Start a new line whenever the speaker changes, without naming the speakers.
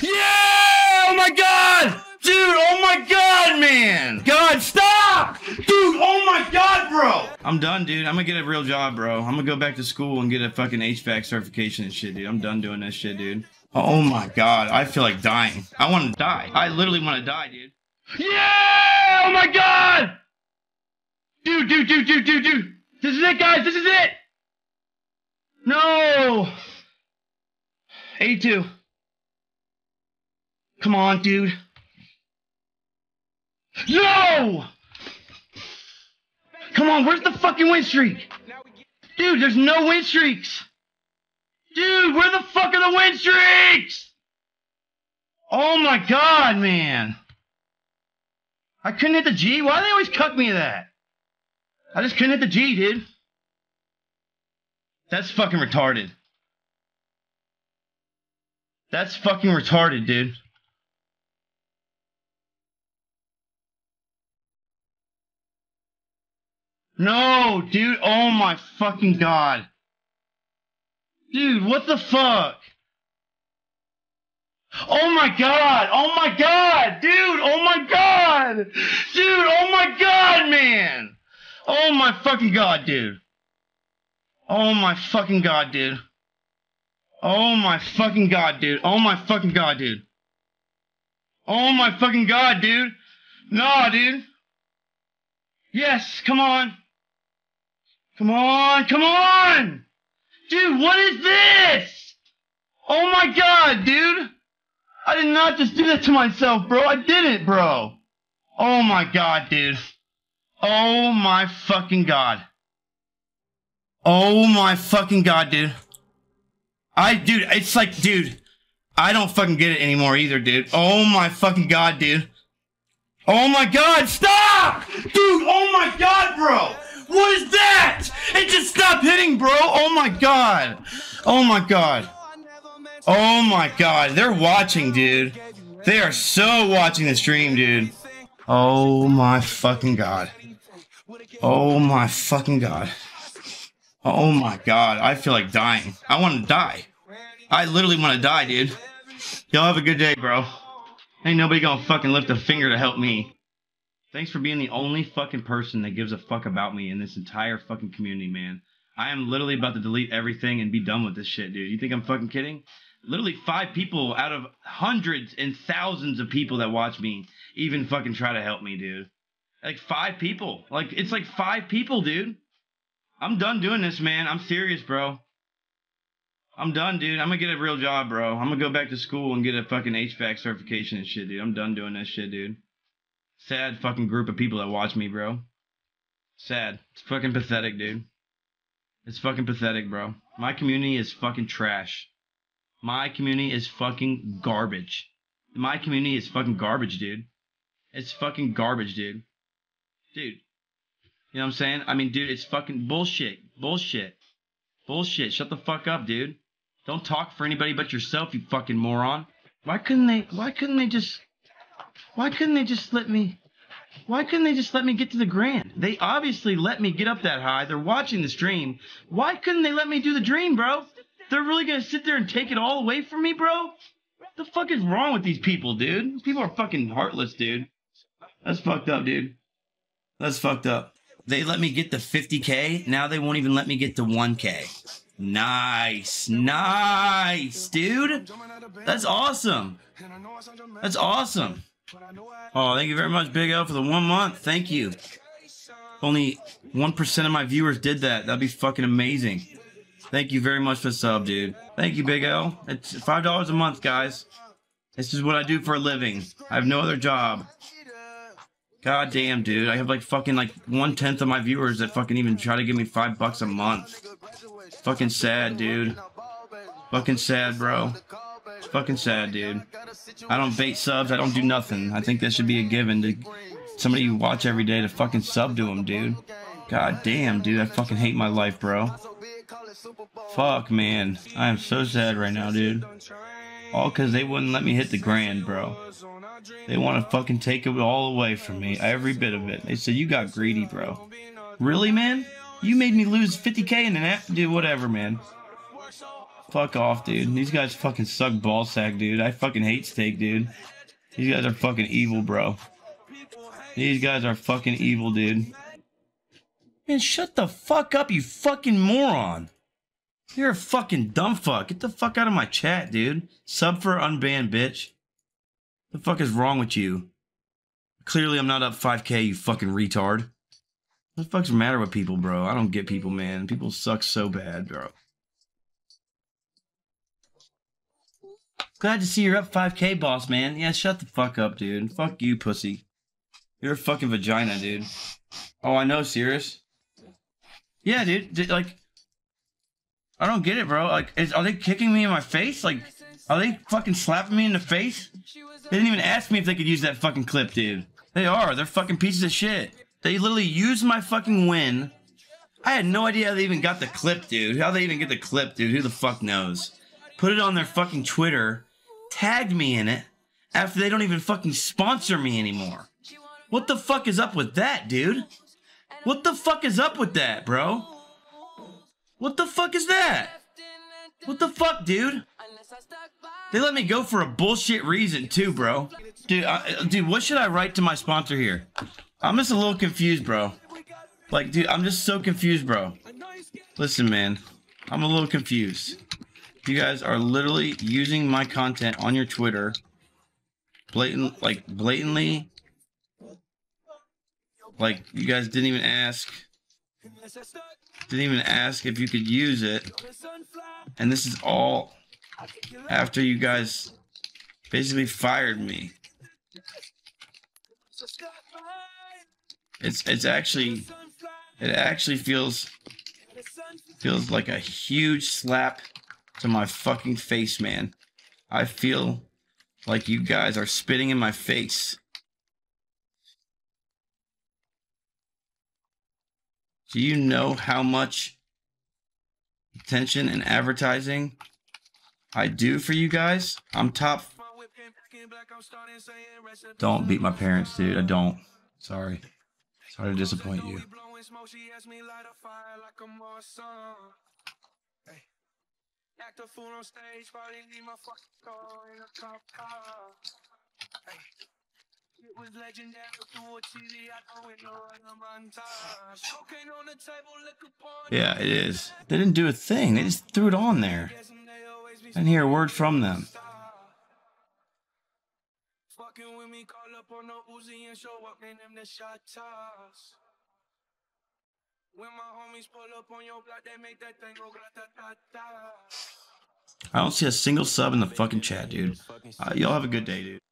Yeah! Oh my god! Dude, oh my god, man! God, stop! Dude, oh my god, bro! I'm done, dude. I'm gonna get a real job, bro. I'm gonna go back to school and get a fucking HVAC certification and shit, dude. I'm done doing this shit, dude. Oh my god, I feel like dying. I want to die. I literally want to die, dude. Yeah! Oh my god! Dude, dude, dude, dude, dude, dude! This is it, guys! This is it! No! 82. Come on, dude. No! Come on, where's the fucking win streak? Dude, there's no win streaks. Dude, where the fuck are the win streaks? Oh my god, man. I couldn't hit the G. Why do they always cut me that? I just couldn't hit the G, dude. That's fucking retarded. That's fucking retarded, dude. No, dude. Oh my fucking god. Dude, what the fuck? Oh my god! Oh my god! Dude, oh my god! Dude, oh my god, man! Oh my fucking god, dude. Oh my fucking god, dude. Oh my fucking god, dude. Oh my fucking god, dude. Oh my fucking god, dude. Nah, dude. Yes, come on. Come on, come on! Dude, what is this? Oh my god, dude! I did not just do that to myself, bro. I did it, bro. Oh my god, dude. Oh my fucking god. Oh my fucking god, dude. I, dude, it's like, dude, I don't fucking get it anymore either, dude. Oh my fucking god, dude. Oh my god, stop! Dude, oh my god, bro! What is that? It just stopped hitting, bro. Oh my god. Oh my god. Oh my god. They're watching, dude. They are so watching the stream, dude. Oh my fucking god. Oh my fucking god. Oh my god. I feel like dying. I want to die. I literally want to die, dude. Y'all have a good day, bro. Ain't nobody gonna fucking lift a finger to help me. Thanks for being the only fucking person that gives a fuck about me in this entire fucking community, man. I am literally about to delete everything and be done with this shit, dude. You think I'm fucking kidding? Literally five people out of hundreds and thousands of people that watch me even fucking try to help me, dude. Like five people. Like it's like five people, dude. I'm done doing this, man. I'm serious, bro. I'm done, dude. I'm gonna get a real job, bro. I'm gonna go back to school and get a fucking HVAC certification and shit, dude. I'm done doing this shit, dude. Sad fucking group of people that watch me, bro. Sad. It's fucking pathetic, dude. It's fucking pathetic, bro. My community is fucking trash. My community is fucking garbage. My community is fucking garbage, dude. It's fucking garbage, dude. Dude. You know what I'm saying? I mean, dude, it's fucking bullshit. Bullshit. Bullshit. Shut the fuck up, dude. Don't talk for anybody but yourself, you fucking moron. Why couldn't they why couldn't they just why couldn't they just let me? Why couldn't they just let me get to the grand? They obviously let me get up that high. They're watching the stream. Why couldn't they let me do the dream, bro? They're really gonna sit there and take it all away from me, bro? What the fuck is wrong with these people, dude? People are fucking heartless, dude. That's fucked up, dude. That's fucked up. They let me get to 50k. Now they won't even let me get to 1k. Nice. Nice, dude. That's awesome. That's awesome. Oh, thank you very much, Big L, for the one month. Thank you. Only 1% of my viewers did that. That'd be fucking amazing. Thank you very much for the sub, dude. Thank you, Big L. It's $5 a month, guys. This is what I do for a living. I have no other job. God damn, dude. I have like fucking like one tenth of my viewers that fucking even try to give me five bucks a month. Fucking sad, dude. Fucking sad, bro. Fucking sad, dude. I don't bait subs. I don't do nothing. I think that should be a given to somebody you watch every day to fucking sub to them, dude. God damn, dude. I fucking hate my life, bro. Fuck, man. I am so sad right now, dude. All because they wouldn't let me hit the grand, bro. They want to fucking take it all away from me. Every bit of it. They said, you got greedy, bro. Really, man? You made me lose 50k in an app? Dude, whatever, man. Fuck off, dude. These guys fucking suck ball sack, dude. I fucking hate Stake, dude. These guys are fucking evil, bro. These guys are fucking evil, dude. Man, shut the fuck up, you fucking moron. You're a fucking dumb fuck. Get the fuck out of my chat, dude. Sub for unbanned, bitch. The fuck is wrong with you? Clearly, I'm not up 5k, you fucking retard. What the fuck's the matter with people, bro? I don't get people, man. People suck so bad, bro. Glad to see you're up 5k, boss, man. Yeah, shut the fuck up, dude. Fuck you, pussy. You're a fucking vagina, dude. Oh, I know, serious. Yeah, dude. like, I don't get it, bro. Like, is, are they kicking me in my face? Like, are they fucking slapping me in the face? They didn't even ask me if they could use that fucking clip, dude. They are. They're fucking pieces of shit. They literally used my fucking win. I had no idea how they even got the clip, dude. How they even get the clip, dude. Who the fuck knows? Put it on their fucking Twitter, tagged me in it, after they don't even fucking sponsor me anymore. What the fuck is up with that, dude? What the fuck is up with that, bro? What the fuck is that? What the fuck, dude? They let me go for a bullshit reason too, bro. Dude, I, dude, what should I write to my sponsor here? I'm just a little confused, bro. Like, dude, I'm just so confused, bro. Listen, man, I'm a little confused. You guys are literally using my content on your Twitter, blatant, like blatantly. Like, you guys didn't even ask didn't even ask if you could use it. And this is all after you guys basically fired me. It's it's actually it actually feels feels like a huge slap to my fucking face, man. I feel like you guys are spitting in my face. Do you know how much attention and advertising I do for you guys? I'm top. Don't beat my parents, dude. I don't. Sorry. Sorry to disappoint you. Act a fool on stage, probably leave my fucking car in a cop car. It was legendary through TV. I know it no montage. Cocaine on the table, Yeah, it is. They didn't do a thing. They just threw it on there. I didn't hear a word from them. Fucking with me, call up on the Uzi and show up, them the shot toss. When my homies pull up on your block, they make that thing go I don't see a single sub in the fucking chat, dude. Uh, y'all have a good day, dude.